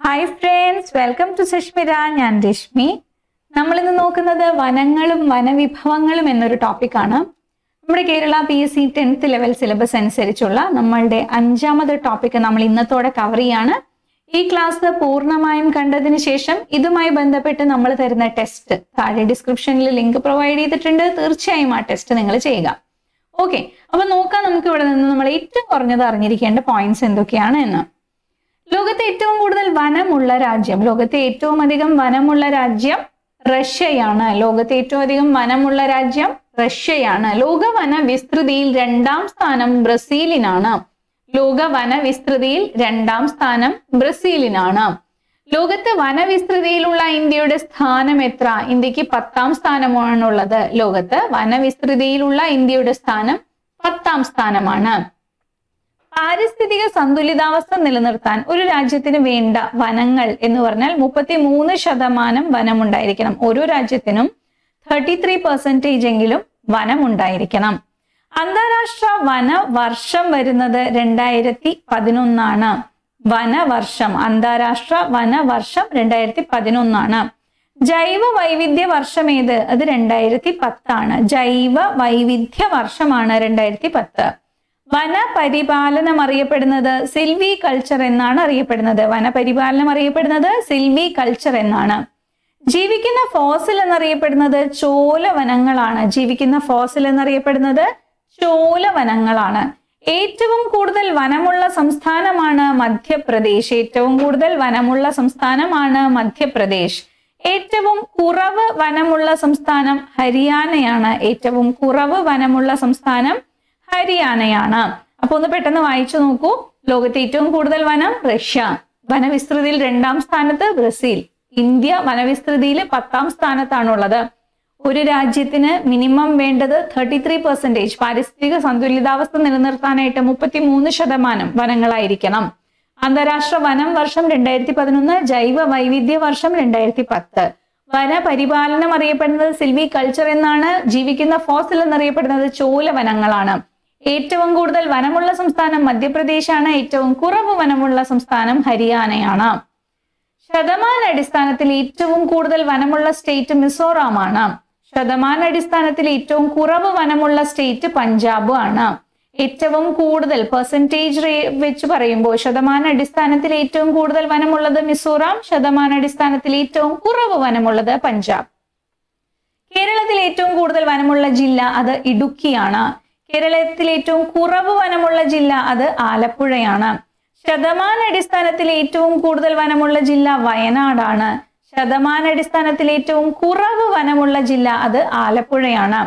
Hi friends welcome to Sushmita ഞാൻ രശ്മി. നമ്മൾ ഇന്ന് നോക്കുന്നത് വനങ്ങളും വനവിഭവങ്ങളും എന്നൊരു ടോപ്പിക്കാണ് നമ്മുടെ Kerala P S C tenth level syllabus അനുസരിച്ചുള്ള നമ്മളുടെ അഞ്ചാമത് ടോപ്പിക്ക് നമ്മൾ ഇന്നത്തോടെ കവർ ചെയ്യാണ്. ഈ ക്ലാസ് പൂർണമായും കണ്ടതിന് ശേഷം ഇതുമായി ബന്ധപ്പെട്ട് നമ്മൾ തരുന്ന ടെസ്റ്റ് താഴെ ഡിസ്ക്രിപ്ഷനിൽ ലിങ്ക് പ്രൊവൈഡ് ചെയ്തിട്ടുണ്ട്. തീർച്ചയായും ആ ടെസ്റ്റ് നിങ്ങൾ ചെയ്യുക. ഓക്കെ അപ്പൊ നോക്കാം നമുക്ക് ഇവിടെ നിന്ന് നമ്മൾ ഏറ്റവും കുറഞ്ഞത് അറിഞ്ഞിരിക്കേണ്ട പോയിന്റ്സ് എന്തൊക്കെയാണ് എന്ന്. ലോകത്തെ ഏറ്റവും കൂടുതൽ വനമുള്ള രാജ്യം ലോകത്തെ ഏറ്റവും അധികം വനമുള്ള രാജ്യം റഷ്യയാണ്. ലോകത്തെ ഏറ്റവും അധികം വനമുള്ള രാജ്യം റഷ്യയാണ്. ലോക വന വിസ്തൃതിയിൽ രണ്ടാം സ്ഥാനം ബ്രസീലിനാണ്. ലോക വന വിസ്തൃതിയിൽ രണ്ടാം സ്ഥാനം ബ്രസീലിനാണ്. ലോകത്ത് വനവിസ്തൃതിയിലുള്ള ഇന്ത്യയുടെ സ്ഥാനം എത്ര? ഇന്ത്യയ്ക്ക് പത്താം സ്ഥാനമാണുള്ളത്. ലോകത്ത് വനവിസ്തൃതിയിലുള്ള ഇന്ത്യയുടെ സ്ഥാനം പത്താം സ്ഥാനമാണ്. പാരിസ്ഥിതിക സന്തുലിതാവസ്ഥ നിലനിർത്താൻ ഒരു രാജ്യത്തിന് വേണ്ട വനങ്ങൾ എന്ന് പറഞ്ഞാൽ മുപ്പത്തി മൂന്ന് ശതമാനം വനമുണ്ടായിരിക്കണം. ഓരോ രാജ്യത്തിനും തേർട്ടി ത്രീ പെർസെന്റേജ് എങ്കിലും വനമുണ്ടായിരിക്കണം. അന്താരാഷ്ട്ര വന വർഷം വരുന്നത് രണ്ടായിരത്തി പതിനൊന്നാണ് വനവർഷം അന്താരാഷ്ട്ര വനവർഷം രണ്ടായിരത്തി പതിനൊന്നാണ് ജൈവ വൈവിധ്യ വർഷം ഏത്? അത് രണ്ടായിരത്തി പത്താണ് ജൈവ വൈവിധ്യ വർഷമാണ് രണ്ടായിരത്തി പത്ത് വനപരിപാലനം അറിയപ്പെടുന്നത് സിൽവി കൾച്ചർ എന്നാണ് അറിയപ്പെടുന്നത്. വനപരിപാലനം അറിയപ്പെടുന്നത് സിൽവി കൾച്ചർ എന്നാണ്. ജീവിക്കുന്ന ഫോസിൽ എന്നറിയപ്പെടുന്നത് ചോലവനങ്ങളാണ്. ജീവിക്കുന്ന ഫോസിൽ എന്നറിയപ്പെടുന്നത് ചോലവനങ്ങളാണ്. ഏറ്റവും കൂടുതൽ വനമുള്ള സംസ്ഥാനമാണ് മധ്യപ്രദേശ്. ഏറ്റവും കൂടുതൽ വനമുള്ള സംസ്ഥാനമാണ് മധ്യപ്രദേശ്. ഏറ്റവും കുറവ് വനമുള്ള സംസ്ഥാനം ഹരിയാനയാണ്. ഏറ്റവും കുറവ് വനമുള്ള സംസ്ഥാനം ഹരിയാനയാണ്. അപ്പൊ ഒന്ന് പെട്ടെന്ന് വായിച്ചു നോക്കൂ. ലോകത്തെ ഏറ്റവും കൂടുതൽ വനം റഷ്യ. വനവിസ്തൃതിയിൽ രണ്ടാം സ്ഥാനത്ത് ബ്രസീൽ. ഇന്ത്യ വനവിസ്തൃതിയിൽ പത്താം സ്ഥാനത്താണുള്ളത്. ഒരു രാജ്യത്തിന് മിനിമം വേണ്ടത് തേർട്ടി ത്രീ പെർസെന്റേജ് പാരിസ്ഥിതിക സന്തുലിതാവസ്ഥ നിലനിർത്താനായിട്ട് മുപ്പത്തി മൂന്ന് ശതമാനം വനങ്ങളായിരിക്കണം. അന്താരാഷ്ട്ര വനം വർഷം രണ്ടായിരത്തി പതിനൊന്ന് ജൈവ വൈവിധ്യ വർഷം രണ്ടായിരത്തി പത്ത് വനപരിപാലനം അറിയപ്പെടുന്നത് സിൽവി കൾച്ചർ എന്നാണ് ജീവിക്കുന്ന ഫോസിൽ എന്നറിയപ്പെടുന്നത് ചോല വനങ്ങളാണ്. ഏറ്റവും കൂടുതൽ വനമുള്ള സംസ്ഥാനം മധ്യപ്രദേശാണ്. ഏറ്റവും കുറവ് വനമുള്ള സംസ്ഥാനം ഹരിയാനയാണ്. ശതമാന അടിസ്ഥാനത്തിൽ ഏറ്റവും കൂടുതൽ വനമുള്ള സ്റ്റേറ്റ് മിസോറാമാണ്. ശതമാന അടിസ്ഥാനത്തിൽ ഏറ്റവും കുറവ് വനമുള്ള സ്റ്റേറ്റ് പഞ്ചാബ് ആണ് ഏറ്റവും കൂടുതൽ പെർസെന്റേജ് വെച്ച് പറയുമ്പോൾ ശതമാന അടിസ്ഥാനത്തിൽ ഏറ്റവും കൂടുതൽ വനമുള്ളത് മിസോറാം ശതമാന അടിസ്ഥാനത്തിൽ ഏറ്റവും കുറവ് വനമുള്ളത് പഞ്ചാബ്. കേരളത്തിൽ ഏറ്റവും കൂടുതൽ വനമുള്ള ജില്ല അത് ഇടുക്കിയാണ്. കേരളത്തിൽ ഏറ്റവും കുറവ് വനമുള്ള ജില്ല അത് ആലപ്പുഴയാണ്. ശതമാന അടിസ്ഥാനത്തിൽ ഏറ്റവും കൂടുതൽ വനമുള്ള ജില്ല വയനാടാണ്. ശതമാന അടിസ്ഥാനത്തിൽ ഏറ്റവും കുറവ് വനമുള്ള ജില്ല അത് ആലപ്പുഴയാണ്.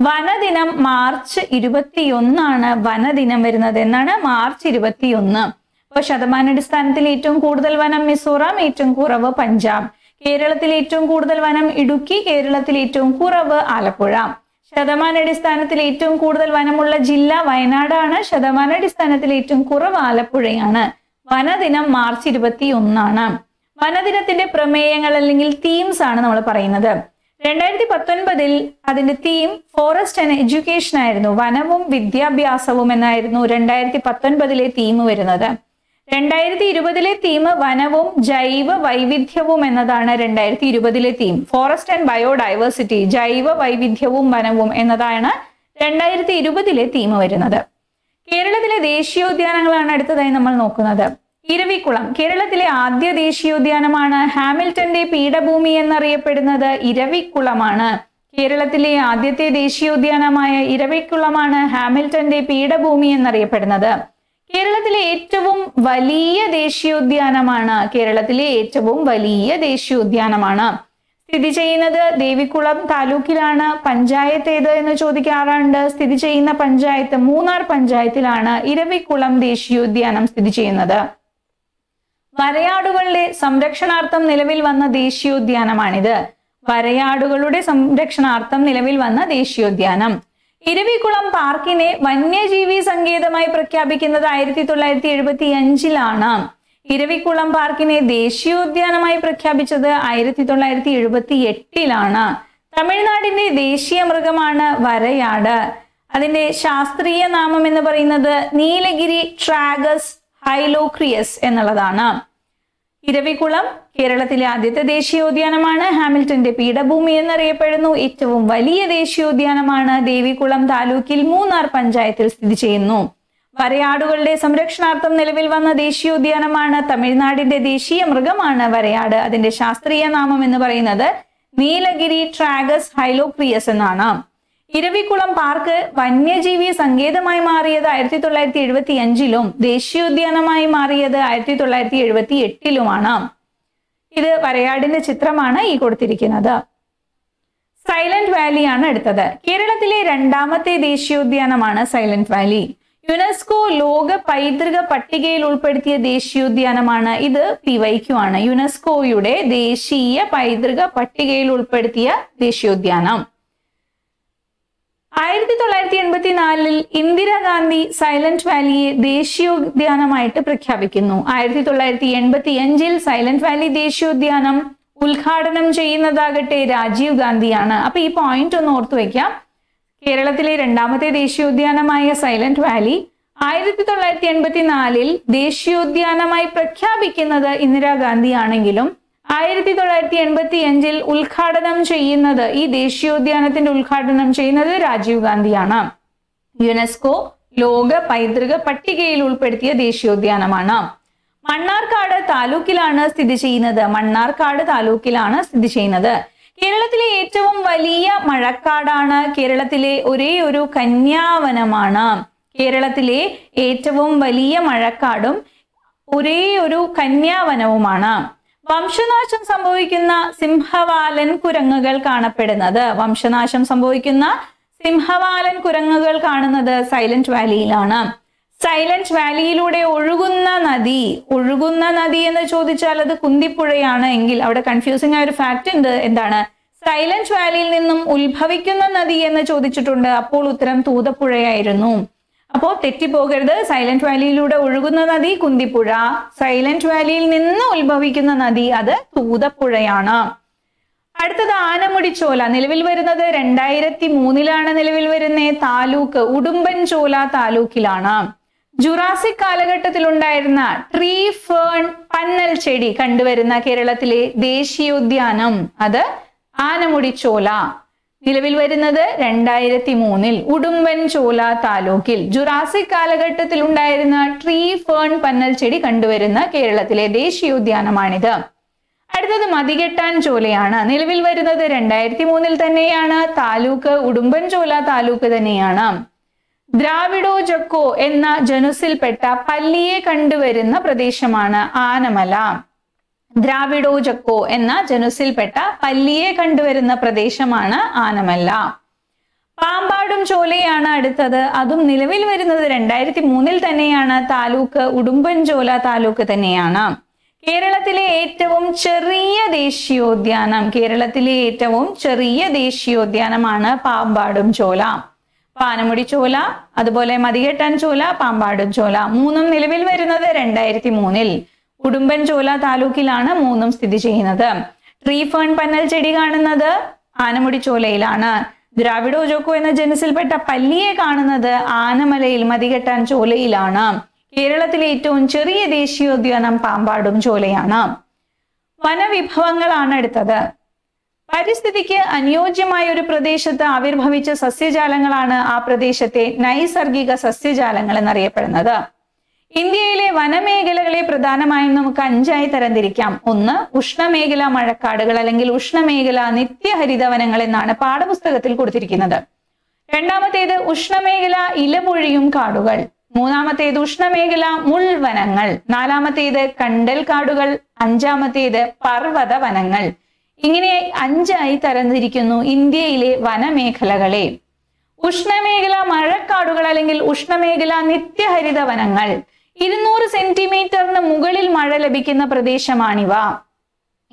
വനദിനം മാർച്ച് ഇരുപത്തിയൊന്നാണ് വനദിനം വരുന്നത്. എന്നാണ് മാർച്ച് ഇരുപത്തിയൊന്ന്. അപ്പോൾ ശതമാനാടിസ്ഥാനത്തിൽ ഏറ്റവും കൂടുതൽ വനം മിസോറാം ഏറ്റവും കുറവ് പഞ്ചാബ്. കേരളത്തിൽ ഏറ്റവും കൂടുതൽ വനം ഇടുക്കി കേരളത്തിൽ ഏറ്റവും കുറവ് ആലപ്പുഴ. ശതമാനാടിസ്ഥാനത്തിൽ ഏറ്റവും കൂടുതൽ വനമുള്ള ജില്ല വയനാടാണ്. ശതമാനാടിസ്ഥാനത്തിൽ ഏറ്റവും കുറവ് ആലപ്പുഴയാണ്. വനദിനം മാർച്ച് ഇരുപത്തി ഒന്നാണ് വനദിനത്തിന്റെ പ്രമേയങ്ങൾ അല്ലെങ്കിൽ തീംസ് ആണ് നമ്മൾ പറയുന്നത്. രണ്ടായിരത്തി പത്തൊൻപതിൽ അതിന്റെ തീം ഫോറസ്റ്റ് ആൻഡ് എഡ്യൂക്കേഷൻ ആയിരുന്നു. വനവും വിദ്യാഭ്യാസവും എന്നായിരുന്നു രണ്ടായിരത്തി പത്തൊൻപതിലെ തീം വരുന്നത്. രണ്ടായിരത്തി ഇരുപതിലെ തീം വനവും ജൈവ വൈവിധ്യവും എന്നതാണ് രണ്ടായിരത്തി ഇരുപതിലെ തീം. ഫോറസ്റ്റ് ആൻഡ് ബയോഡൈവേഴ്സിറ്റി ജൈവ വൈവിധ്യവും വനവും എന്നതാണ് രണ്ടായിരത്തി ഇരുപതിലെ തീം വരുന്നത്. കേരളത്തിലെ ദേശീയോദ്യാനങ്ങളാണ് അടുത്തതായി നമ്മൾ നോക്കുന്നത്. ഇരവിക്കുളം കേരളത്തിലെ ആദ്യ ദേശീയോദ്യാനമാണ് ഹാമിൽട്ടന്റെ പീഠഭൂമി എന്നറിയപ്പെടുന്നത് ഇരവിക്കുളമാണ്. കേരളത്തിലെ ആദ്യത്തെ ദേശീയോദ്യാനമായ ഇരവിക്കുളമാണ് ഹാമിൽട്ടന്റെ പീഠഭൂമി എന്നറിയപ്പെടുന്നത്. കേരളത്തിലെ ഏറ്റവും വലിയ ദേശീയോദ്യാനമാണ് കേരളത്തിലെ ഏറ്റവും വലിയ ദേശീയോദ്യാനമാണ്. സ്ഥിതി ചെയ്യുന്നത് ദേവികുളം താലൂക്കിലാണ്. പഞ്ചായത്ത് ഏത് എന്ന് ചോദിക്കാറുണ്ട്? സ്ഥിതി ചെയ്യുന്ന പഞ്ചായത്ത് മൂന്നാർ പഞ്ചായത്തിലാണ് ഇരവിക്കുളം ദേശീയോദ്യാനം സ്ഥിതി ചെയ്യുന്നത്. വരയാടുകളുടെ സംരക്ഷണാർത്ഥം നിലവിൽ വന്ന ദേശീയോദ്യാനമാണിത്. വരയാടുകളുടെ സംരക്ഷണാർത്ഥം നിലവിൽ വന്ന ദേശീയോദ്യാനം. ഇരവികുളം പാർക്കിനെ വന്യജീവി സങ്കേതമായി പ്രഖ്യാപിക്കുന്നത് ആയിരത്തി തൊള്ളായിരത്തി എഴുപത്തി അഞ്ചിലാണ് ഇരവികുളം പാർക്കിനെ ദേശീയോദ്യാനമായി പ്രഖ്യാപിച്ചത് ആയിരത്തി തൊള്ളായിരത്തി എഴുപത്തി എട്ടിലാണ് തമിഴ്നാടിന്റെ ദേശീയ മൃഗമാണ് വരയാട്. അതിന്റെ ശാസ്ത്രീയ നാമം എന്ന് പറയുന്നത് നീലഗിരി ട്രാഗസ് ഹൈലോക്രിയസ് എന്നുള്ളതാണ്. ഇരവികുളം കേരളത്തിലെ ആദ്യത്തെ ദേശീയോദ്യാനമാണ് ഹാമിൽട്ടന്റെ പീഠഭൂമി എന്നറിയപ്പെടുന്നു. ഏറ്റവും വലിയ ദേശീയോദ്യാനമാണ് ദേവികുളം താലൂക്കിൽ മൂന്നാർ പഞ്ചായത്തിൽ സ്ഥിതി ചെയ്യുന്നു. വരയാടുകളുടെ സംരക്ഷണാർത്ഥം നിലവിൽ വന്ന ദേശീയോദ്യാനമാണ് തമിഴ്നാടിന്റെ ദേശീയ മൃഗമാണ് വരയാട്. അതിന്റെ ശാസ്ത്രീയ നാമം എന്ന് പറയുന്നത് നീലഗിരി ട്രാഗസ് ഹൈലോക്രിയസ് എന്നാണ്. ഇരവികുളം പാർക്ക് വന്യജീവി സങ്കേതമായി മാറിയത് ആയിരത്തി തൊള്ളായിരത്തി എഴുപത്തി അഞ്ചിലും ദേശീയോദ്യാനമായി മാറിയത് ആയിരത്തി തൊള്ളായിരത്തി എഴുപത്തി എട്ടിലുമാണ് ഇത് വരയാടിന്റെ ചിത്രമാണ് ഈ കൊടുത്തിരിക്കുന്നത്. സൈലന്റ് വാലി ആണ് എടുത്തത്. കേരളത്തിലെ രണ്ടാമത്തെ ദേശീയോദ്യാനമാണ് സൈലന്റ് വാലി. യുനെസ്കോ ലോക പൈതൃക പട്ടികയിൽ ഉൾപ്പെടുത്തിയ ദേശീയോദ്യാനമാണ് ഇത് പി ആണ് യുനെസ്കോയുടെ ദേശീയ പൈതൃക പട്ടികയിൽ ഉൾപ്പെടുത്തിയ ദേശീയോദ്യാനം. ആയിരത്തി തൊള്ളായിരത്തി എൺപത്തി നാലിൽ ഇന്ദിരാഗാന്ധി സൈലന്റ് വാലിയെ ദേശീയോദ്യാനമായിട്ട് പ്രഖ്യാപിക്കുന്നു. ആയിരത്തി തൊള്ളായിരത്തി എൺപത്തി അഞ്ചിൽ സൈലന്റ് വാലി ദേശീയോദ്യാനം ഉദ്ഘാടനം ചെയ്യുന്നതാകട്ടെ രാജീവ് ഗാന്ധിയാണ്. അപ്പൊ ഈ പോയിന്റ് ഒന്ന് ഓർത്തു വെക്കാം കേരളത്തിലെ രണ്ടാമത്തെ ദേശീയോദ്യാനമായ സൈലന്റ് വാലി ആയിരത്തി തൊള്ളായിരത്തി എൺപത്തി നാലിൽ ദേശീയോദ്യാനമായി പ്രഖ്യാപിക്കുന്നത് ഇന്ദിരാഗാന്ധി ആണെങ്കിലും ആയിരത്തി തൊള്ളായിരത്തി എൺപത്തി അഞ്ചിൽ ഉദ്ഘാടനം ചെയ്യുന്നത് ഈ ദേശീയോദ്യാനത്തിന്റെ ഉദ്ഘാടനം ചെയ്യുന്നത് രാജീവ് ഗാന്ധിയാണ്. യുനെസ്കോ ലോക പൈതൃക പട്ടികയിൽ ഉൾപ്പെടുത്തിയ ദേശീയോദ്യാനമാണ്. മണ്ണാർക്കാട് താലൂക്കിലാണ് സ്ഥിതി ചെയ്യുന്നത്. മണ്ണാർക്കാട് താലൂക്കിലാണ് സ്ഥിതി ചെയ്യുന്നത്. കേരളത്തിലെ ഏറ്റവും വലിയ മഴക്കാടാണ് കേരളത്തിലെ ഒരേ ഒരു കന്യാവനമാണ്. കേരളത്തിലെ ഏറ്റവും വലിയ മഴക്കാടും ഒരേ ഒരു കന്യാവനവുമാണ്. വംശനാശം സംഭവിക്കുന്ന സിംഹവാലൻ കുരങ്ങുകൾ കാണപ്പെടുന്നത്. വംശനാശം സംഭവിക്കുന്ന സിംഹവാലൻ കുരങ്ങുകൾ കാണുന്നത് സൈലന്റ് വാലിയിലാണ്. സൈലന്റ് വാലിയിലൂടെ ഒഴുകുന്ന നദി ഒഴുകുന്ന നദി എന്ന് ചോദിച്ചാൽ അത് കുന്തിപ്പുഴയാണ് എങ്കിൽ അവിടെ കൺഫ്യൂസിംഗ് ആയ ഒരു ഫാക്റ്റ് ഉണ്ട്. എന്താണ്? സൈലന്റ് വാലിയിൽ നിന്നും ഉത്ഭവിക്കുന്ന നദി എന്ന് ചോദിച്ചിട്ടുണ്ട്. അപ്പോൾ ഉത്തരം തൂതപ്പുഴയായിരുന്നു. അപ്പോ തെറ്റിപ്പോകരുത്. സൈലന്റ് വാലിയിലൂടെ ഒഴുകുന്ന നദി കുന്തിപ്പുഴ. സൈലന്റ് വാലിയിൽ നിന്ന് ഉത്ഭവിക്കുന്ന നദി അത് തൂതപ്പുഴയാണ്. അടുത്തത് ആനമുടിച്ചോല. നിലവിൽ വരുന്നത് രണ്ടായിരത്തി മൂന്നിലാണ് നിലവിൽ വരുന്ന താലൂക്ക്. ഉടുമ്പൻചോല താലൂക്കിലാണ്. ജുറാസിക് കാലഘട്ടത്തിൽ ഉണ്ടായിരുന്ന ട്രീ ഫേൺ പന്നൽ ചെടി കണ്ടുവരുന്ന കേരളത്തിലെ ദേശീയോദ്യാനം. അത് ആനമുടിച്ചോല. നിലവിൽ വരുന്നത് രണ്ടായിരത്തി മൂന്നിൽ ഉടുമ്പൻ ചോല താലൂക്കിൽ. ജുറാസിക് കാലഘട്ടത്തിൽ ഉണ്ടായിരുന്ന ട്രീ ഫേൺ പന്നൽ ചെടി കണ്ടുവരുന്ന കേരളത്തിലെ ദേശീയോദ്യാനമാണിത് അടുത്തത് മതികെട്ടാൻ ചോലയാണ്. നിലവിൽ വരുന്നത് രണ്ടായിരത്തി മൂന്നിൽ തന്നെയാണ്. താലൂക്ക് ഉടുമ്പൻ ചോല താലൂക്ക് തന്നെയാണ്. ദ്രാവിഡോ ജക്കോ എന്ന ജനുസിൽപ്പെട്ട പല്ലിയെ കണ്ടുവരുന്ന പ്രദേശമാണ് ആനമല. ദ്രാവിഡോ ജക്കോ എന്ന ജനുസിൽപ്പെട്ട പല്ലിയെ കണ്ടുവരുന്ന പ്രദേശമാണ് ആനമല്ല. പാമ്പാടും ചോലയാണ് അടുത്തത്. അതും നിലവിൽ വരുന്നത് രണ്ടായിരത്തി മൂന്നിൽ തന്നെയാണ്. താലൂക്ക് ഉടുമ്പൻചോല താലൂക്ക് തന്നെയാണ്. കേരളത്തിലെ ഏറ്റവും ചെറിയ ദേശീയോദ്യാനം കേരളത്തിലെ ഏറ്റവും ചെറിയ ദേശീയോദ്യാനമാണ് പാമ്പാടും ചോല. പാനമുടി ചോല അതുപോലെ മതികെട്ടാൻ ചോല പാമ്പാടും ചോല. മൂന്നും നിലവിൽ വരുന്നത് രണ്ടായിരത്തി മൂന്നിൽ ഉടുമ്പൻ ചോല താലൂക്കിലാണ് മൂന്നും സ്ഥിതി ചെയ്യുന്നത്. ട്രീ ഫേൺ പന്നൽ ചെടി കാണുന്നത് ആനമുടി ചോലയിലാണ്. ദ്രാവിഡോ ജോക്കോ എന്ന ജനസിൽപ്പെട്ട പല്ലിയെ കാണുന്നത് ആനമലയിൽ മതികെട്ടാൻ ചോലയിലാണ്. കേരളത്തിലെ ഏറ്റവും ചെറിയ ദേശീയോദ്യാനം പാമ്പാടും ചോലയാണ്. വനവിഭവങ്ങളാണ് എടുത്തത്. പരിസ്ഥിതിക്ക് അനുയോജ്യമായ ഒരു പ്രദേശത്ത് ആവിർഭവിച്ച സസ്യജാലങ്ങളാണ് ആ പ്രദേശത്തെ നൈസർഗിക സസ്യജാലങ്ങൾ എന്നറിയപ്പെടുന്നത്. ഇന്ത്യയിലെ വനമേഖലകളെ പ്രധാനമായും നമുക്ക് അഞ്ചായി തരംതിരിക്കാം. ഒന്ന് ഉഷ്ണമേഖല മഴക്കാടുകൾ അല്ലെങ്കിൽ ഉഷ്ണമേഖല നിത്യഹരിത വനങ്ങൾ എന്നാണ് പാഠപുസ്തകത്തിൽ കൊടുത്തിരിക്കുന്നത്. രണ്ടാമത്തേത് ഉഷ്ണമേഖല ഇലപൊഴിയും കാടുകൾ. മൂന്നാമത്തേത് ഉഷ്ണമേഖല മുൾവനങ്ങൾ. നാലാമത്തേത് കണ്ടൽ കാടുകൾ അഞ്ചാമത്തേത് പർവത വനങ്ങൾ ഇങ്ങനെ അഞ്ചായി തരംതിരിക്കുന്നു ഇന്ത്യയിലെ വനമേഖലകളെ. ഉഷ്ണമേഖല മഴക്കാടുകൾ അല്ലെങ്കിൽ ഉഷ്ണമേഖല നിത്യഹരിത വനങ്ങൾ ഇരുന്നൂറ് സെന്റിമീറ്ററിന് മുകളിൽ മഴ ലഭിക്കുന്ന പ്രദേശമാണിവ.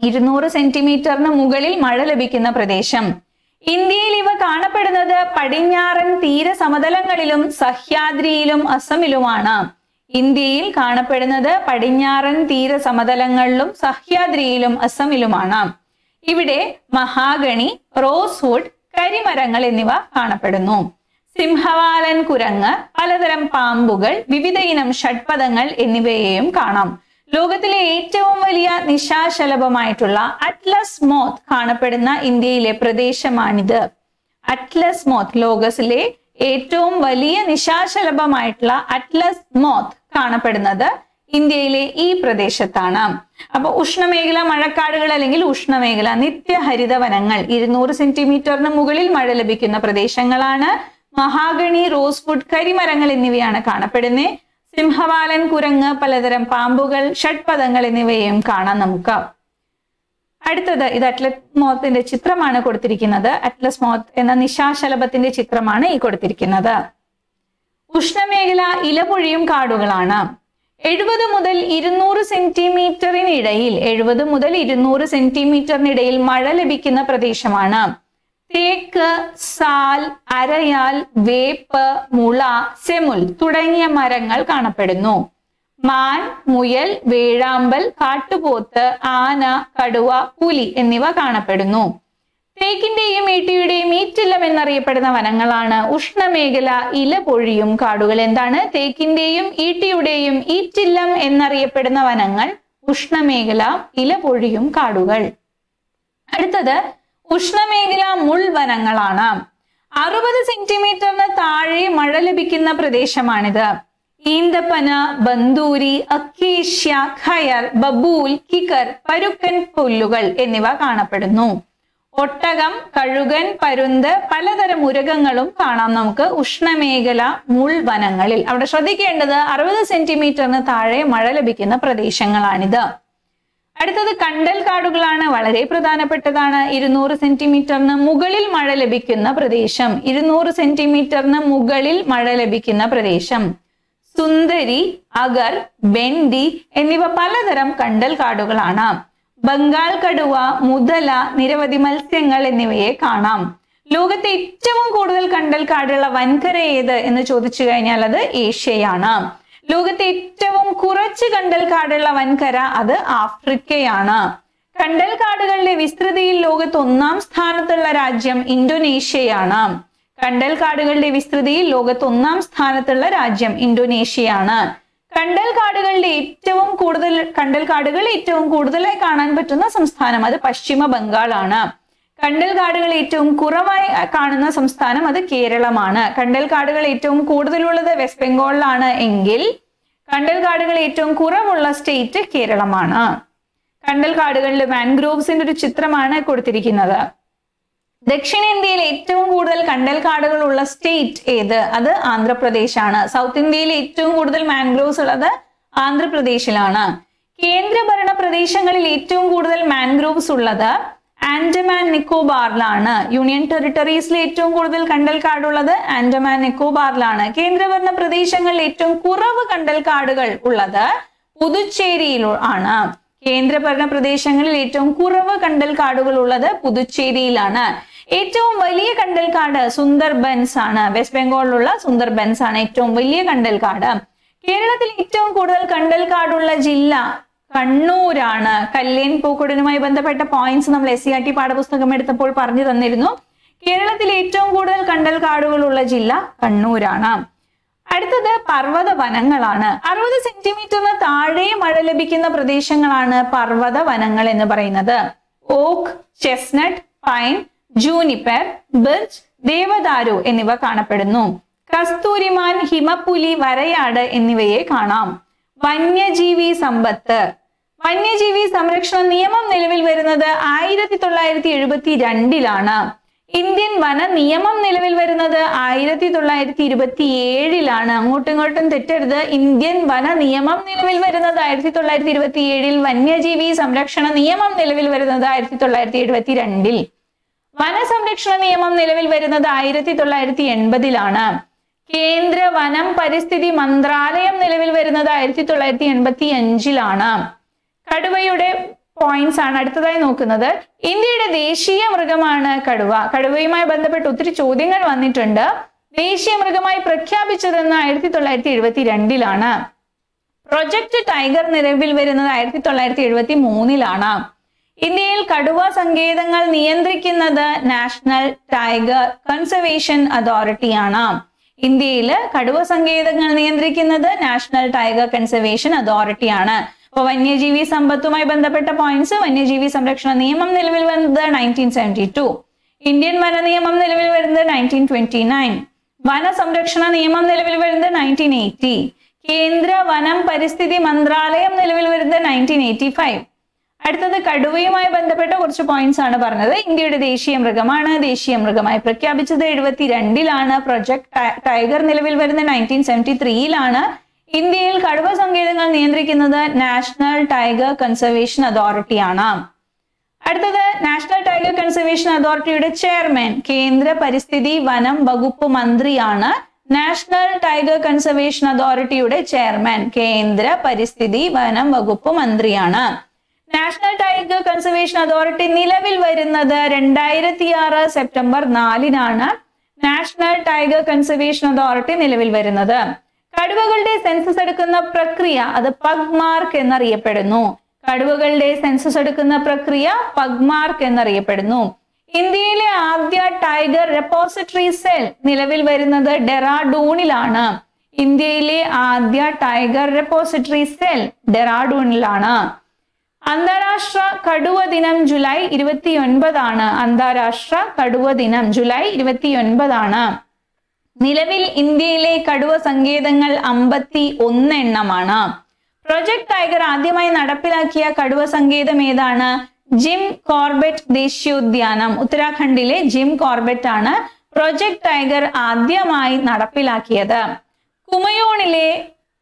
ഇരുന്നൂറ് സെന്റിമീറ്ററിന് മുകളിൽ മഴ ലഭിക്കുന്ന പ്രദേശം. ഇന്ത്യയിൽ ഇവ കാണപ്പെടുന്നത് പടിഞ്ഞാറൻ തീര സമതലങ്ങളിലും സഹ്യാദ്രിയിലും അസമിലുമാണ്. ഇന്ത്യയിൽ കാണപ്പെടുന്നത് പടിഞ്ഞാറൻ തീര സമതലങ്ങളിലും സഹ്യാദ്രിയിലും അസമിലുമാണ്. ഇവിടെ മഹാഗണി റോസ്വുഡ് കരിമരങ്ങൾ എന്നിവ കാണപ്പെടുന്നു. സിംഹവാലൻ കുരങ്ങ് പലതരം പാമ്പുകൾ വിവിധ ഇനം ഷഡ്പദങ്ങൾ എന്നിവയെയും കാണാം. ലോകത്തിലെ ഏറ്റവും വലിയ നിശാശലഭമായിട്ടുള്ള അറ്റ്ലസ് മോത്ത് കാണപ്പെടുന്ന ഇന്ത്യയിലെ പ്രദേശമാണിത്. അറ്റ്ലസ് മോത്ത് ലോകസിലെ ഏറ്റവും വലിയ നിശാശലഭമായിട്ടുള്ള അറ്റ്ലസ് മോത്ത് കാണപ്പെടുന്നത് ഇന്ത്യയിലെ ഈ പ്രദേശത്താണ്. അപ്പൊ ഉഷ്ണമേഖല മഴക്കാടുകൾ അല്ലെങ്കിൽ ഉഷ്ണമേഖല നിത്യഹരിത വനങ്ങൾ ഇരുന്നൂറ് സെന്റിമീറ്ററിന് മുകളിൽ മഴ ലഭിക്കുന്ന പ്രദേശങ്ങളാണ്. മഹാഗണി റോസ് ഫുഡ് കരിമരങ്ങൾ എന്നിവയാണ് കാണപ്പെടുന്നത്. സിംഹവാലൻ കുരങ്ങ് പലതരം പാമ്പുകൾ ഷഡ്പദങ്ങൾ എന്നിവയും കാണാം നമുക്ക്. അടുത്തത് ഇത് അറ്റ്ലസ് മോത്തിന്റെ ചിത്രമാണ് കൊടുത്തിരിക്കുന്നത്. അറ്റ്ലസ് മോത്ത് എന്ന നിശാശലഭത്തിന്റെ ചിത്രമാണ് ഈ കൊടുത്തിരിക്കുന്നത്. ഉഷ്ണമേഖല ഇലപൊഴിയും കാടുകളാണ്. എഴുപത് മുതൽ ഇരുന്നൂറ് സെന്റിമീറ്ററിനിടയിൽ എഴുപത് മുതൽ ഇരുന്നൂറ് സെന്റിമീറ്ററിനിടയിൽ മഴ ലഭിക്കുന്ന പ്രദേശമാണ്. തേക്ക് സാൽ അരയാൽ വേപ്പ് മുള സെമുൽ തുടങ്ങിയ മരങ്ങൾ കാണപ്പെടുന്നു. മാൻ മുയൽ വേഴാമ്പൽ കാട്ടുപോത്ത് ആന കടുവ പുലി എന്നിവ കാണപ്പെടുന്നു. തേക്കിന്റെയും ഈട്ടിയുടെയും ഈറ്റില്ലം എന്നറിയപ്പെടുന്ന വനങ്ങളാണ് ഉഷ്ണമേഖല ഇല പൊഴിയും കാടുകൾ. എന്താണ്? തേക്കിന്റെയും ഈട്ടിയുടെയും ഈറ്റില്ലം എന്നറിയപ്പെടുന്ന വനങ്ങൾ ഉഷ്ണമേഖല ഇല പൊഴിയും കാടുകൾ. അടുത്തത് ഉഷ്ണമേഖല മുൾവനങ്ങളാണ്. അറുപത് സെന്റിമീറ്ററിന് താഴെ മഴ ലഭിക്കുന്ന പ്രദേശമാണിത്. ഈന്തപ്പന ബന്ദൂരി അക്കേഷ്യ ഖയർ ബബൂൽ കിക്കർ പരുക്കൻ പുല്ലുകൾ എന്നിവ കാണപ്പെടുന്നു. ഒട്ടകം കഴുകൻ പരുന്ത് പലതരം ഉരകങ്ങളും കാണാം നമുക്ക് ഉഷ്ണമേഖല മുൾവനങ്ങളിൽ. അവിടെ ശ്രദ്ധിക്കേണ്ടത് അറുപത് സെന്റിമീറ്ററിന് താഴെ മഴ ലഭിക്കുന്ന പ്രദേശങ്ങളാണിത്. അടുത്തത് കണ്ടൽ കാടുകളാണ്. വളരെ പ്രധാനപ്പെട്ടതാണ്. ഇരുന്നൂറ് സെന്റിമീറ്ററിന് മുകളിൽ മഴ ലഭിക്കുന്ന പ്രദേശം. ഇരുന്നൂറ് സെന്റിമീറ്ററിന് മുകളിൽ മഴ ലഭിക്കുന്ന പ്രദേശം. സുന്ദരി അഗർ ബെൻഡി എന്നിവ പലതരം കണ്ടൽ കാടുകളാണ്. ബംഗാൾ കടുവ മുതല നിരവധി മത്സ്യങ്ങൾ എന്നിവയെ കാണാം. ലോകത്തെ ഏറ്റവും കൂടുതൽ കണ്ടൽ കാടുള്ള വൻകര ഏത് എന്ന് ചോദിച്ചു കഴിഞ്ഞാൽ അത് ഏഷ്യയാണ്. ലോകത്തെ ഏറ്റവും കുറച്ച് കണ്ടൽ കാടുള്ള വൻകര അത് ആഫ്രിക്കയാണ്. കണ്ടൽ കാടുകളുടെ വിസ്തൃതിയിൽ ലോകത്ത് ഒന്നാം സ്ഥാനത്തുള്ള രാജ്യം ഇന്തോനേഷ്യയാണ്. കണ്ടൽ കാടുകളുടെ വിസ്തൃതിയിൽ ലോകത്ത് ഒന്നാം സ്ഥാനത്തുള്ള രാജ്യം ഇന്തോനേഷ്യയാണ്. കണ്ടൽ കാടുകളുടെ ഏറ്റവും കൂടുതൽ കണ്ടൽ കാടുകൾ ഏറ്റവും കൂടുതലായി കാണാൻ പറ്റുന്ന സംസ്ഥാനം അത് പശ്ചിമ ബംഗാളാണ് കണ്ടൽ കാടുകൾ ഏറ്റവും കുറവായി കാണുന്ന സംസ്ഥാനം അത് കേരളമാണ്. കണ്ടൽ കാടുകൾ ഏറ്റവും കൂടുതലുള്ളത് വെസ്റ്റ് ബംഗാളിലാണ് എങ്കിൽ കണ്ടൽ കാടുകൾ ഏറ്റവും കുറവുള്ള സ്റ്റേറ്റ് കേരളമാണ്. കണ്ടൽ കാടുകളിൽ മാൻഗ്രോവ്സിന്റെ ഒരു ചിത്രമാണ് കൊടുത്തിരിക്കുന്നത്. ദക്ഷിണേന്ത്യയിൽ ഏറ്റവും കൂടുതൽ കണ്ടൽ കാടുകൾ ഉള്ള സ്റ്റേറ്റ് ഏത്? അത് ആന്ധ്രാപ്രദേശാണ്. സൗത്ത് ഇന്ത്യയിൽ ഏറ്റവും കൂടുതൽ മാൻഗ്രോവ്സ് ഉള്ളത് ആന്ധ്രാപ്രദേശിലാണ്. കേന്ദ്രഭരണ പ്രദേശങ്ങളിൽ ഏറ്റവും കൂടുതൽ മാൻഗ്രോവ്സ് ഉള്ളത് ആൻഡമാൻ നിക്കോബാറിലാണ്. യൂണിയൻ ടെറിട്ടറീസിൽ ഏറ്റവും കൂടുതൽ കണ്ടൽ കാടുള്ളത് ആൻഡമാൻ നിക്കോബാറിലാണ്. കേന്ദ്രഭരണ പ്രദേശങ്ങളിൽ ഏറ്റവും കുറവ് കണ്ടൽ കാടുകൾ ഉള്ളത് പുതുച്ചേരിയിൽ ആണ്. കേന്ദ്രഭരണ പ്രദേശങ്ങളിൽ ഏറ്റവും കുറവ് കണ്ടൽ കാടുകൾ ഉള്ളത് പുതുച്ചേരിയിലാണ്. ഏറ്റവും വലിയ കണ്ടൽക്കാട് സുന്ദർബൻസ് ആണ്. വെസ്റ്റ് ബംഗാളിലുള്ള സുന്ദർബൻസ് ആണ് ഏറ്റവും വലിയ കണ്ടൽക്കാട് കേരളത്തിൽ ഏറ്റവും കൂടുതൽ കണ്ടൽക്കാടുള്ള ജില്ല കണ്ണൂരാണ്. കല്ലേൻ പൂക്കുടനുമായി ബന്ധപ്പെട്ട പോയിന്റ്സ് നമ്മൾ എസ് സി ആർ ടി പാഠപുസ്തകം എടുത്തപ്പോൾ പറഞ്ഞു തന്നിരുന്നു. കേരളത്തിൽ ഏറ്റവും കൂടുതൽ കണ്ടൽ കാടുകളുള്ള ജില്ല കണ്ണൂരാണ്. അടുത്തത് പർവത വനങ്ങളാണ്. അറുപത് സെന്റിമീറ്ററിന് താഴെ മഴ ലഭിക്കുന്ന പ്രദേശങ്ങളാണ് പർവത വനങ്ങൾ എന്ന് പറയുന്നത്. Oak chestnut pine juniper birch ദേവദാരു എന്നിവ കാണപ്പെടുന്നു. കസ്തൂരിമാൻ ഹിമപ്പുലി വരയാട് എന്നിവയെ കാണാം. വന്യജീവി സമ്പത്ത്. വന്യജീവി സംരക്ഷണ നിയമം നിലവിൽ വരുന്നത് ആയിരത്തി തൊള്ളായിരത്തി എഴുപത്തി രണ്ടിലാണ് ഇന്ത്യൻ വന നിയമം നിലവിൽ വരുന്നത് ആയിരത്തി തൊള്ളായിരത്തി ഇരുപത്തി ഏഴിലാണ് അങ്ങോട്ടും ഇങ്ങോട്ടും തെറ്റരുത്. ഇന്ത്യൻ വന നിയമം നിലവിൽ വരുന്നത് ആയിരത്തി തൊള്ളായിരത്തി ഇരുപത്തി ഏഴിൽ വന്യജീവി സംരക്ഷണ നിയമം നിലവിൽ വരുന്നത് ആയിരത്തി തൊള്ളായിരത്തി എഴുപത്തി രണ്ടിൽ വനസംരക്ഷണ നിയമം നിലവിൽ വരുന്നത് ആയിരത്തി തൊള്ളായിരത്തി എൺപതിലാണ് കേന്ദ്ര വനം പരിസ്ഥിതി മന്ത്രാലയം നിലവിൽ വരുന്നത് ആയിരത്തി തൊള്ളായിരത്തി എൺപത്തി അഞ്ചിലാണ് കടുവയുടെ പോയിന്റ്സ് ആണ് അടുത്തതായി നോക്കുന്നത്. ഇന്ത്യയുടെ ദേശീയ മൃഗമാണ് കടുവ. കടുവയുമായി ബന്ധപ്പെട്ട് ഒത്തിരി ചോദ്യങ്ങൾ വന്നിട്ടുണ്ട്. ദേശീയ മൃഗമായി പ്രഖ്യാപിച്ചതെന്ന് ആയിരത്തി തൊള്ളായിരത്തി എഴുപത്തി രണ്ടിലാണ് പ്രൊജക്ട് ടൈഗർ നിലവിൽ വരുന്നത് ആയിരത്തി തൊള്ളായിരത്തി എഴുപത്തി മൂന്നിലാണ് ഇന്ത്യയിൽ കടുവ സങ്കേതങ്ങൾ നിയന്ത്രിക്കുന്നത് നാഷണൽ ടൈഗർ കൺസർവേഷൻ അതോറിറ്റിയാണ് ഇന്ത്യയിൽ കടുവ സങ്കേതങ്ങൾ നിയന്ത്രിക്കുന്നത് നാഷണൽ ടൈഗർ കൺസർവേഷൻ അതോറിറ്റിയാണ്. അപ്പോൾ വന്യജീവി സമ്പത്തുമായി ബന്ധപ്പെട്ട പോയിന്റ്സ് വന്യജീവി സംരക്ഷണ നിയമം നിലവിൽ വന്നത് നയന്റീൻ സെവന്റി ടു ഇന്ത്യൻ വന നിയമം നിലവിൽ വരുന്നത് നയന്റീൻ ട്വന്റി നയൻ വന സംരക്ഷണ നിയമം നിലവിൽ വരുന്നത് നയന്റീൻ എയ്റ്റി കേന്ദ്ര വനം പരിസ്ഥിതി മന്ത്രാലയം നിലവിൽ വരുന്നത് നയന്റീൻ എയ്റ്റി ഫൈവ് അടുത്തത് കടുവയുമായി ബന്ധപ്പെട്ട കുറച്ച് പോയിന്റ്സ് ആണ് പറഞ്ഞത്. ഇന്ത്യയുടെ ദേശീയ മൃഗമാണ്. ദേശീയ മൃഗമായി പ്രഖ്യാപിച്ചത് എഴുപത്തിരണ്ടിലാണ്. പ്രൊജക്ട് ടൈഗർ നിലവിൽ വരുന്ന നയന്റീൻ സെവന്റി ത്രീയിലാണ് ഇന്ത്യയിൽ കടുവ സങ്കേതങ്ങൾ നിയന്ത്രിക്കുന്നത് നാഷണൽ ടൈഗർ കൺസർവേഷൻ അതോറിറ്റി ആണ്. അടുത്തത് നാഷണൽ ടൈഗർ കൺസർവേഷൻ അതോറിറ്റിയുടെ ചെയർമാൻ കേന്ദ്ര പരിസ്ഥിതി വനം വകുപ്പ് മന്ത്രിയാണ് നാഷണൽ ടൈഗർ കൺസർവേഷൻ അതോറിറ്റിയുടെ ചെയർമാൻ കേന്ദ്ര പരിസ്ഥിതി വനം വകുപ്പ് മന്ത്രിയാണ്. നാഷണൽ ടൈഗർ കൺസർവേഷൻ അതോറിറ്റി നിലവിൽ വരുന്നത് രണ്ടായിരത്തി ആറ് സെപ്റ്റംബർ നാലിനാണ് നാഷണൽ ടൈഗർ കൺസർവേഷൻ അതോറിറ്റി നിലവിൽ വരുന്നത്. കടുവകളുടെ സെൻസസ് എടുക്കുന്ന പ്രക്രിയ അത് പഗ്മാർക്ക് എന്നറിയപ്പെടുന്നു. കടുവകളുടെ സെൻസസ് എടുക്കുന്ന പ്രക്രിയ പഗ്മാർക്ക് എന്നറിയപ്പെടുന്നു. ഇന്ത്യയിലെ ആദ്യ ടൈഗർ റെപ്പോസിറ്ററി സെൽ നിലവിൽ വരുന്നത് ഡെറാഡൂണിലാണ്. ഇന്ത്യയിലെ ആദ്യ ടൈഗർ റെപ്പോസിറ്ററി സെൽ ഡെറാഡൂണിലാണ്. അന്താരാഷ്ട്ര കടുവ ദിനം ജൂലൈ ഇരുപത്തി ഒൻപതാണ് അന്താരാഷ്ട്ര കടുവ ദിനം ജൂലൈ ഇരുപത്തി ഒൻപതാണ് നിലവിൽ ഇന്ത്യയിലെ കടുവ സങ്കേതങ്ങൾ അമ്പത്തി ഒന്ന് എണ്ണമാണ് പ്രൊജക്ട് ടൈഗർ ആദ്യമായി നടപ്പിലാക്കിയ കടുവ സങ്കേതം ഏതാണ്? ജിം കോർബറ്റ് ദേശീയോദ്യാനം. ഉത്തരാഖണ്ഡിലെ ജിം കോർബറ്റ് ആണ് പ്രൊജക്ട് ടൈഗർ ആദ്യമായി നടപ്പിലാക്കിയത്. കുമയോണിലെ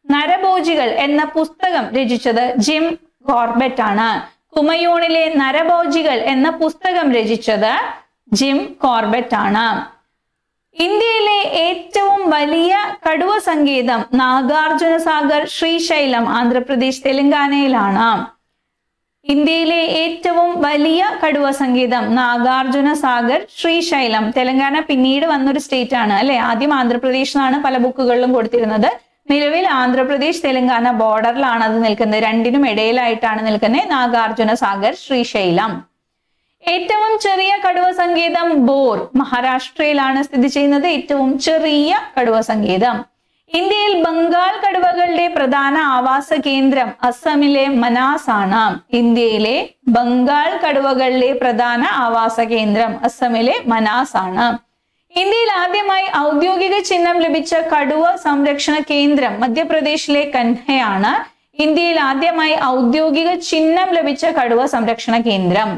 നരഭോജികൾ എന്ന പുസ്തകം രചിച്ചത് ജിം കോർബറ്റ് ആണ്. കുമയൂണിലെ നരഭോജികൾ എന്ന പുസ്തകം രചിച്ചത് ജിം കോർബറ്റ് ആണ്. ഇന്ത്യയിലെ ഏറ്റവും വലിയ കടുവ സംഗീതം നാഗാർജുന സാഗർ ശ്രീശൈലം ആന്ധ്രാപ്രദേശ് തെലങ്കാനയിലാണ്. ഇന്ത്യയിലെ ഏറ്റവും വലിയ കടുവ സംഗീതം നാഗാർജുന സാഗർ ശ്രീശൈലം തെലങ്കാന പിന്നീട് വന്നൊരു സ്റ്റേറ്റ് ആണ്. അല്ലെ? ആദ്യം ആന്ധ്രാപ്രദേശ് എന്നാണ് പല ബുക്കുകളിലും കൊടുത്തിരുന്നത്. നിലവിൽ ആന്ധ്രാപ്രദേശ് തെലങ്കാന ബോർഡറിലാണ് അത് നിൽക്കുന്നത്. രണ്ടിനും ഇടയിലായിട്ടാണ് നിൽക്കുന്നത് നാഗാർജുന സാഗർ ശ്രീശൈലം. ഏറ്റവും ചെറിയ കടുവ സങ്കേതം ബോർ മഹാരാഷ്ട്രയിലാണ് സ്ഥിതി ചെയ്യുന്നത്. ഏറ്റവും ചെറിയ കടുവ സങ്കേതം. ഇന്ത്യയിൽ ബംഗാൾ കടുവകളുടെ പ്രധാന ആവാസ കേന്ദ്രം അസമിലെ മനാസ് ആണ്. ഇന്ത്യയിലെ ബംഗാൾ കടുവകളുടെ പ്രധാന ആവാസ കേന്ദ്രം അസമിലെ മനാസ് ആണ്. ഇന്ത്യയിൽ ആദ്യമായി ഔദ്യോഗിക ചിഹ്നം ലഭിച്ച കടുവ സംരക്ഷണ കേന്ദ്രം മധ്യപ്രദേശിലെ കൻഹയാണ്. ഇന്ത്യയിൽ ആദ്യമായി ഔദ്യോഗിക ചിഹ്നം ലഭിച്ച കടുവ സംരക്ഷണ കേന്ദ്രം.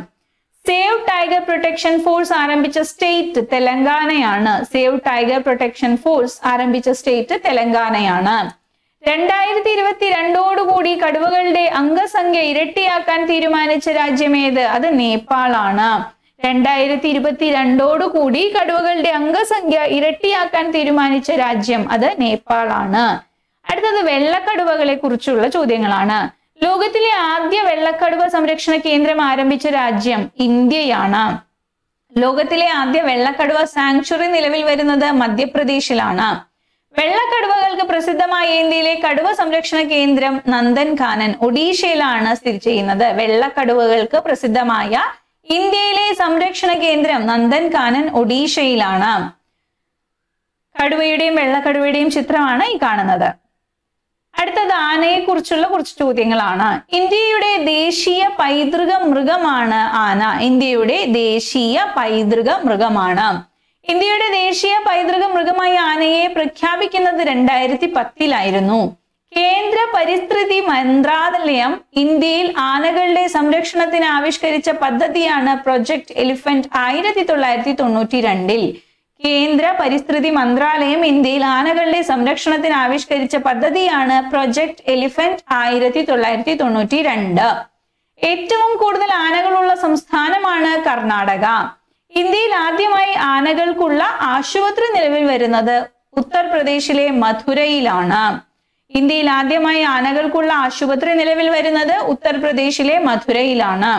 സേവ് ടൈഗർ പ്രൊട്ടക്ഷൻ ഫോഴ്സ് ആരംഭിച്ച സ്റ്റേറ്റ് തെലങ്കാനയാണ്. സേവ് ടൈഗർ പ്രൊട്ടക്ഷൻ ഫോഴ്സ് ആരംഭിച്ച സ്റ്റേറ്റ് തെലങ്കാനയാണ്. രണ്ടായിരത്തി ഇരുപത്തി രണ്ടോടുകൂടി കടുവകളുടെ അംഗസംഖ്യ ഇരട്ടിയാക്കാൻ തീരുമാനിച്ച രാജ്യം ഏത്? അത് നേപ്പാളാണ്. രണ്ടായിരത്തി ഇരുപത്തി രണ്ടോടുകൂടി കടുവകളുടെ അംഗസംഖ്യ ഇരട്ടിയാക്കാൻ തീരുമാനിച്ച രാജ്യം അത് നേപ്പാളാണ്. അടുത്തത് വെള്ളക്കടുവകളെ കുറിച്ചുള്ള ചോദ്യങ്ങളാണ്. ലോകത്തിലെ ആദ്യ വെള്ളക്കടുവ സംരക്ഷണ കേന്ദ്രം ആരംഭിച്ച രാജ്യം ഇന്ത്യയാണ്. ലോകത്തിലെ ആദ്യ വെള്ളക്കടുവ സാങ്ച്വറി നിലവിൽ വരുന്നത് മധ്യപ്രദേശിലാണ്. വെള്ളക്കടുവകൾക്ക് പ്രസിദ്ധമായ ഇന്ത്യയിലെ കടുവ സംരക്ഷണ കേന്ദ്രം നന്ദൻ ഖാനൻ ഒഡീഷയിലാണ് സ്ഥിതി ചെയ്യുന്നത്. വെള്ളക്കടുവകൾക്ക് പ്രസിദ്ധമായ ഇന്ത്യയിലെ സംരക്ഷണ കേന്ദ്രം നന്ദൻകാനൻ ഒഡീഷയിലാണ്. കടുവയുടെയും വെള്ളക്കടുവയുടെയും ചിത്രമാണ് ഈ കാണുന്നത്. അടുത്തത് ആനയെ കുറിച്ചുള്ള കുറച്ച് ചോദ്യങ്ങളാണ്. ഇന്ത്യയുടെ ദേശീയ പൈതൃക മൃഗമാണ് ആന. ഇന്ത്യയുടെ ദേശീയ പൈതൃക മൃഗമാണ്. ഇന്ത്യയുടെ ദേശീയ പൈതൃക മൃഗമായി ആനയെ പ്രഖ്യാപിക്കുന്നത് രണ്ടായിരത്തി പത്തിലായിരുന്നു. കേന്ദ്ര പരിസ്ഥിതി മന്ത്രാലയം ഇന്ത്യയിൽ ആനകളുടെ സംരക്ഷണത്തിന് ആവിഷ്കരിച്ച പദ്ധതിയാണ് പ്രൊജക്ട് എലിഫന്റ് ആയിരത്തി തൊള്ളായിരത്തി തൊണ്ണൂറ്റി രണ്ടിൽ. കേന്ദ്ര പരിസ്ഥിതി മന്ത്രാലയം ഇന്ത്യയിൽ ആനകളുടെ സംരക്ഷണത്തിന് ആവിഷ്കരിച്ച പദ്ധതിയാണ് പ്രൊജക്ട് എലിഫന്റ് ആയിരത്തി തൊള്ളായിരത്തി തൊണ്ണൂറ്റി രണ്ട്. ഏറ്റവും കൂടുതൽ ആനകളുള്ള സംസ്ഥാനമാണ് കർണാടക. ഇന്ത്യയിൽ ആദ്യമായി ആനകൾക്കുള്ള ആശുപത്രി നിലവിൽ വരുന്നത് ഉത്തർപ്രദേശിലെ മധുരയിലാണ്. ഇന്ത്യയിൽ ആദ്യമായി ആനകൾക്കുള്ള ആശുപത്രി നിലവിൽ വരുന്നത് ഉത്തർപ്രദേശിലെ മധുരയിലാണ്.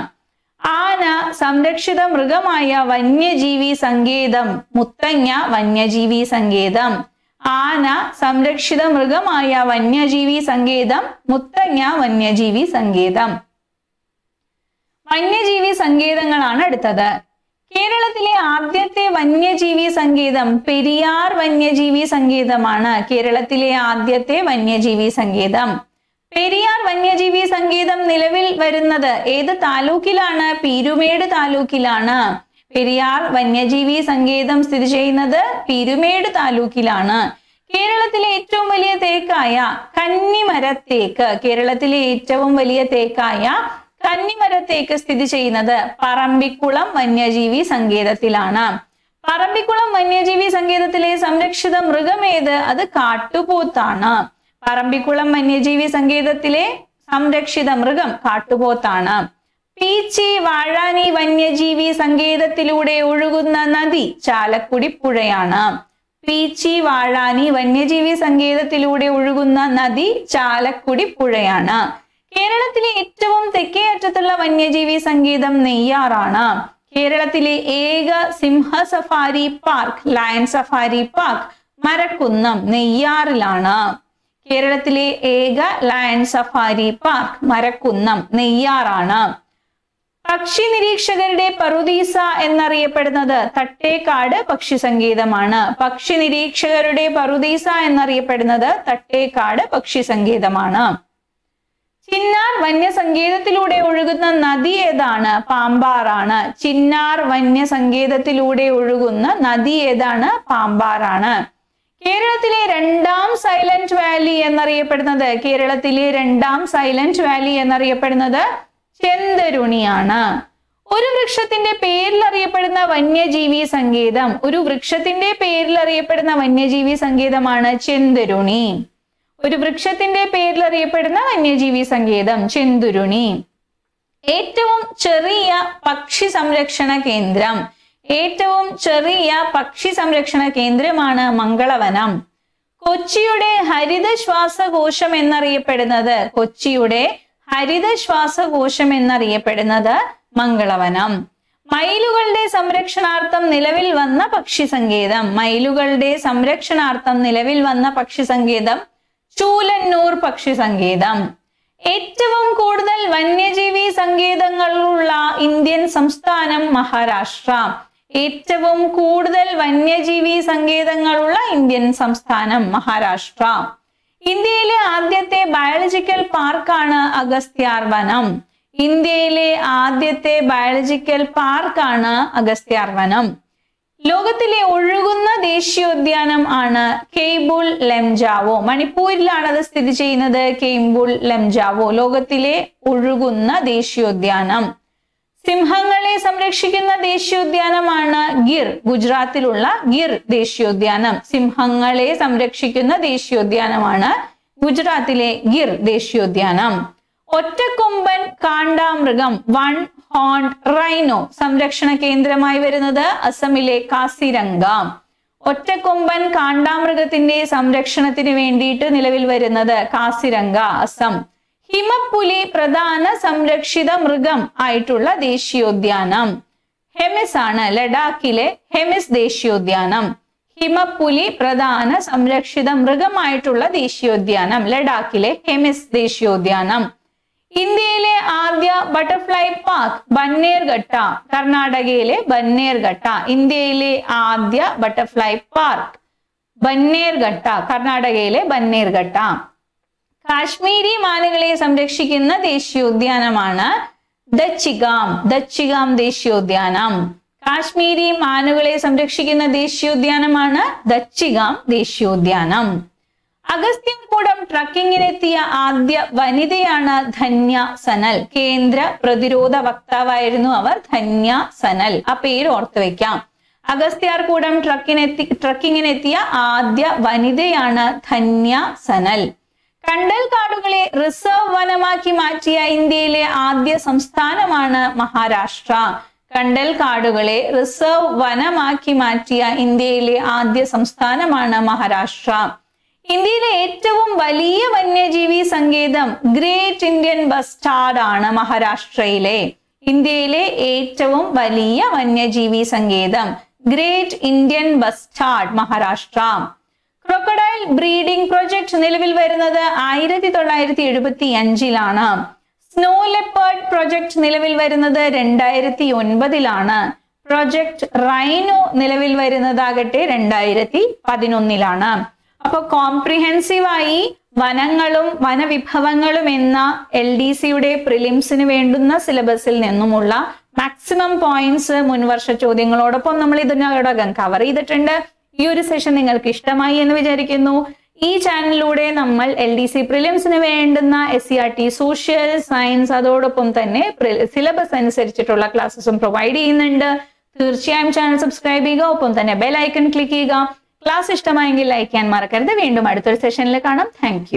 ആന സംരക്ഷിത മൃഗമായ വന്യജീവി സങ്കേതം മുത്തങ്ങ വന്യജീവി സങ്കേതം. ആന സംരക്ഷിത മൃഗമായ വന്യജീവി സങ്കേതം മുത്തങ്ങ വന്യജീവി സങ്കേതം. വന്യജീവി സങ്കേതങ്ങളാണ് അടുത്തത് കേരളത്തിലെ ആദ്യത്തെ വന്യജീവി സംഗീതം പെരിയാർ വന്യജീവി സംഗീതമാണ്. കേരളത്തിലെ ആദ്യത്തെ വന്യജീവി സംഗീതം. പെരിയാർ വന്യജീവി സംഗീതം നിലവിൽ വരുന്നത് ഏത് താലൂക്കിലാണ്? പീരുമേട് താലൂക്കിലാണ്. പെരിയാർ വന്യജീവി സംഗീതം സ്ഥിതി ചെയ്യുന്നത് പീരുമേട് താലൂക്കിലാണ്. കേരളത്തിലെ ഏറ്റവും വലിയ തേക്കായ കന്നിമര തേക്ക് കേരളത്തിലെ ഏറ്റവും വലിയ തേക്കായ കന്നിമരത്തേക്ക് സ്ഥിതി ചെയ്യുന്നത് പറമ്പിക്കുളം വന്യജീവി സങ്കേതത്തിലാണ്. പറമ്പിക്കുളം വന്യജീവി സങ്കേതത്തിലെ സംരക്ഷിത മൃഗം ഏത്? അത് കാട്ടുപോത്താണ്. പറമ്പിക്കുളം വന്യജീവി സങ്കേതത്തിലെ സംരക്ഷിത മൃഗം കാട്ടുപോത്താണ്. പീച്ചി വാഴാനി വന്യജീവി സങ്കേതത്തിലൂടെ ഒഴുകുന്ന നദി ചാലക്കുടി പുഴയാണ്. പീച്ചി വാഴാനി വന്യജീവി സങ്കേതത്തിലൂടെ ഒഴുകുന്ന നദി ചാലക്കുടി പുഴയാണ്. കേരളത്തിലെ ഏറ്റവും തെക്കേ അറ്റത്തുള്ള വന്യജീവി സങ്കേതം നെയ്യാറാണ്. കേരളത്തിലെ ഏക Simha safari park lion safari park Marakkunnam നെയ്യാറിലാണ്. കേരളത്തിലെ ഏക ലയൺ സഫാരി പാർക്ക് മരക്കുന്നം നെയ്യാറാണ്. പക്ഷി നിരീക്ഷകരുടെ പറുദീസ എന്നറിയപ്പെടുന്നത് തട്ടേക്കാട് പക്ഷി സംഗീതമാണ്. പക്ഷി നിരീക്ഷകരുടെ പറുദീസ എന്നറിയപ്പെടുന്നത് തട്ടേക്കാട് പക്ഷി സങ്കേതമാണ് ചിന്നാർ വന്യസങ്കേതത്തിലൂടെ ഒഴുകുന്ന നദി ഏതാണ്? പാമ്പാറാണ്. ചിന്നാർ വന്യസങ്കേതത്തിലൂടെ ഒഴുകുന്ന നദി ഏതാണ്? പാമ്പാറാണ്. കേരളത്തിലെ രണ്ടാം സൈലന്റ് വാലി എന്നറിയപ്പെടുന്നത് കേരളത്തിലെ രണ്ടാം സൈലന്റ് വാലി എന്നറിയപ്പെടുന്നത് ചെന്തരുണിയാണ്. ഒരു വൃക്ഷത്തിന്റെ പേരിൽ അറിയപ്പെടുന്ന വന്യജീവി സങ്കേതം ഒരു വൃക്ഷത്തിന്റെ പേരിൽ അറിയപ്പെടുന്ന വന്യജീവി സങ്കേതമാണ് ചെന്തരുണി. ഒരു വൃക്ഷത്തിന്റെ പേരിൽ അറിയപ്പെടുന്ന വന്യജീവി സങ്കേതം ചെന്തുരുണി. ഏറ്റവും ചെറിയ പക്ഷി സംരക്ഷണ കേന്ദ്രം. ഏറ്റവും ചെറിയ പക്ഷി സംരക്ഷണ കേന്ദ്രമാണ് മംഗളവനം. കൊച്ചിയുടെ ഹരിത ശ്വാസകോശം എന്നറിയപ്പെടുന്നത് കൊച്ചിയുടെ ഹരിത ശ്വാസകോശം എന്നറിയപ്പെടുന്നത് മംഗളവനം. മയിലുകളുടെ സംരക്ഷണാർത്ഥം നിലവിൽ വന്ന പക്ഷി സങ്കേതം. മയിലുകളുടെ സംരക്ഷണാർത്ഥം നിലവിൽ വന്ന പക്ഷി സങ്കേതം ചൂലന്നൂർ പക്ഷി സംഗീതം. ഏറ്റവും കൂടുതൽ വന്യജീവി സംഗീതങ്ങളുള്ള ഇന്ത്യൻ സംസ്ഥാനം മഹാരാഷ്ട്ര. ഏറ്റവും കൂടുതൽ വന്യജീവി സംഗീതങ്ങളുള്ള ഇന്ത്യൻ സംസ്ഥാനം മഹാരാഷ്ട്ര. ഇന്ത്യയിലെ ആദ്യത്തെ ബയോളജിക്കൽ പാർക്കാണ് അഗസ്ത്യാർ വനം ഇന്ത്യയിലെ ആദ്യത്തെ ബയോളജിക്കൽ പാർക്കാണ് അഗസ്ത്യാർ വനം ലോകത്തിലെ ഒഴുകുന്ന ദേശീയോദ്യാനം ആണ് കെയ്ബുൾ ലംജാവോ. മണിപ്പൂരിലാണ് അത് സ്ഥിതി ചെയ്യുന്നത്. കെയ്ബുൾ ലംജാവോ ലോകത്തിലെ ഒഴുകുന്ന ദേശീയോദ്യാനം. സിംഹങ്ങളെ സംരക്ഷിക്കുന്ന ദേശീയോദ്യാനമാണ് ഗിർ. ഗുജറാത്തിലുള്ള ഗിർ ദേശീയോദ്യാനം. സിംഹങ്ങളെ സംരക്ഷിക്കുന്ന ദേശീയോദ്യാനമാണ് ഗുജറാത്തിലെ ഗിർ ദേശീയോദ്യാനം. ഒറ്റക്കൊമ്പൻ കാണ്ടാമൃഗം വൺ ഹോൺ റൈനോ സംരക്ഷണ കേന്ദ്രമായി വരുന്നത് അസമിലെ കാസിരംഗ. ഒറ്റക്കൊമ്പൻ കാണ്ടാമൃഗത്തിന്റെ സംരക്ഷണത്തിന് വേണ്ടിയിട്ട് നിലവിൽ വരുന്നത് കാസിരംഗ അസം. ഹിമപ്പുലി പ്രധാന സംരക്ഷിത മൃഗം ആയിട്ടുള്ള ദേശീയോദ്യാനം. ഹെമിസ് ആണ് ലഡാക്കിലെ ഹെമിസ് ദേശീയോദ്യാനം. ഹിമപ്പുലി പ്രധാന സംരക്ഷിത മൃഗമായിട്ടുള്ള ദേശീയോദ്യാനം ലഡാക്കിലെ ഹെമിസ് ദേശീയോദ്യാനം. ഇന്ത്യയിലെ ആദ്യ ബട്ടർഫ്ലൈ പാർക്ക് ബന്നേർഘട്ട കർണാടകയിലെ ബന്നേർഘട്ട ഇന്ത്യയിലെ ആദ്യ ബട്ടർഫ്ലൈ പാർക്ക് ബന്നേർഘട്ട കർണാടകയിലെ ബന്നേർഘട്ട. കാശ്മീരി മാനുകളെ സംരക്ഷിക്കുന്ന ദേശീയോദ്യാനമാണ് ദച്ചിഗാം ദച്ചിഗാം ദേശീയോദ്യാനം. കാശ്മീരി മാനുകളെ സംരക്ഷിക്കുന്ന ദേശീയോദ്യാനമാണ് ദച്ചിഗാം ദേശീയോദ്യാനം. അഗസ്ത്യൻകൂടം ട്രക്കിങ്ങിനെത്തിയ ആദ്യ വനിതയാണ് ധന്യ സനൽ. കേന്ദ്ര പ്രതിരോധ വക്താവായിരുന്നു അവർ ധന്യ സനൽ. ആ പേര് ഓർത്തു വെക്കാം. അഗസ്ത്യാർകൂടം ട്രക്കിനെത്തി ട്രക്കിങ്ങിനെത്തിയ ആദ്യ വനിതയാണ് ധന്യ സനൽ. കണ്ടൽ കാടുകളെ റിസർവ് വനമാക്കി മാറ്റിയ ഇന്ത്യയിലെ ആദ്യ സംസ്ഥാനമാണ് മഹാരാഷ്ട്ര. കണ്ടൽ കാടുകളെ റിസർവ് വനമാക്കി മാറ്റിയ ഇന്ത്യയിലെ ആദ്യ സംസ്ഥാനമാണ് മഹാരാഷ്ട്ര. ഇന്ത്യയിലെ ഏറ്റവും വലിയ വന്യജീവി സങ്കേതം ഗ്രേറ്റ് ഇന്ത്യൻ ബസ്റ്റാർഡ് ആണ് മഹാരാഷ്ട്രയിലെ. ഇന്ത്യയിലെ ഏറ്റവും വലിയ വന്യജീവി സങ്കേതം great Indian bustard Maharashtra. Crocodile breeding project നിലവിൽ വരുന്നത് ആയിരത്തി തൊള്ളായിരത്തി എഴുപത്തി അഞ്ചിലാണ് സ്നോ ലെപ്പേർഡ് പ്രൊജക്ട് നിലവിൽ വരുന്നത് രണ്ടായിരത്തി ഒൻപതിലാണ് പ്രൊജക്ട് റൈനോ നിലവിൽ വരുന്നതാകട്ടെ രണ്ടായിരത്തി പതിനൊന്നിലാണ് അപ്പൊ കോംപ്രിഹെൻസീവായി വനങ്ങളും വനവിഭവങ്ങളും എന്ന എൽ ഡി സിയുടെ പ്രിലിംസിന് വേണ്ടുന്ന സിലബസിൽ നിന്നുമുള്ള മാക്സിമം പോയിന്റ്സ് മുൻവർഷ ചോദ്യങ്ങളോടൊപ്പം നമ്മൾ ഇതിനോടകം കവർ ചെയ്തിട്ടുണ്ട്. ഈ ഒരു സെഷൻ നിങ്ങൾക്ക് ഇഷ്ടമായി എന്ന് വിചാരിക്കുന്നു. ഈ ചാനലിലൂടെ നമ്മൾ എൽ ഡി സി പ്രിലിംസിന് വേണ്ടുന്ന S C R T social science അതോടൊപ്പം തന്നെ സിലബസ് അനുസരിച്ചിട്ടുള്ള ക്ലാസ്സസും പ്രൊവൈഡ് ചെയ്യുന്നുണ്ട്. തീർച്ചയായും ചാനൽ സബ്സ്ക്രൈബ് ചെയ്യുക ഒപ്പം തന്നെ ബെൽ ഐക്കൺ ക്ലിക്ക് ചെയ്യുക. ക്ലാസ് ഇഷ്ടമായെങ്കിൽ ലൈക്ക് ചെയ്യാൻ മറക്കരുത്. വീണ്ടും അടുത്തൊരു സെഷനിൽ കാണാം. താങ്ക്